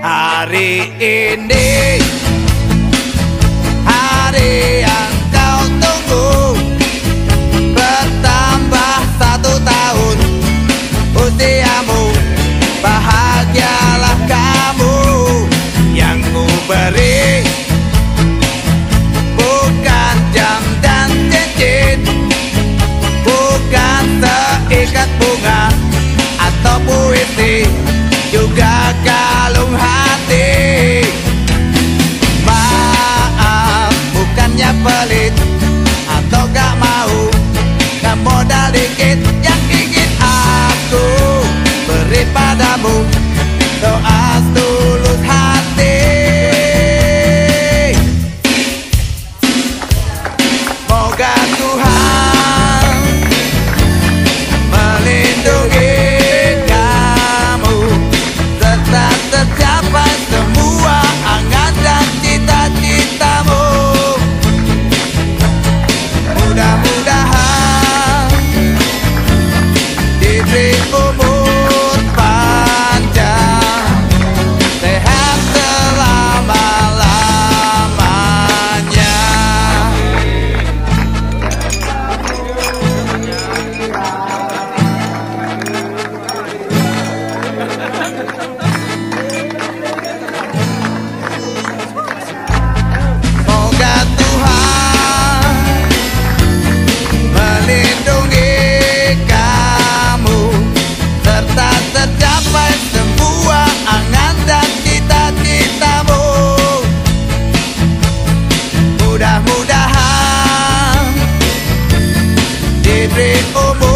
Hari ini Hari yang kau tunggu. Bertambah satu tahun Usiamu Bahagialah kamu. Yang ku beri Bukan jam dan cincin Bukan seikat bunga Atau puisi Juga oh boy.